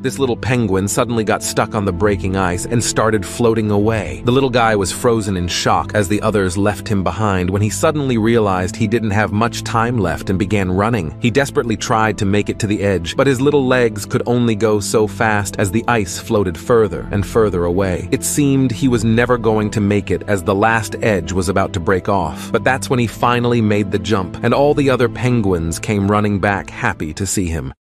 This little penguin suddenly got stuck on the breaking ice and started floating away. The little guy was frozen in shock as the others left him behind when he suddenly realized he didn't have much time left and began running. He desperately tried to make it to the edge, but his little legs could only go so fast as the ice floated further and further away. It seemed he was never going to make it as the last edge was about to break off. But that's when he finally made the jump, and all the other penguins came running back happy to see him.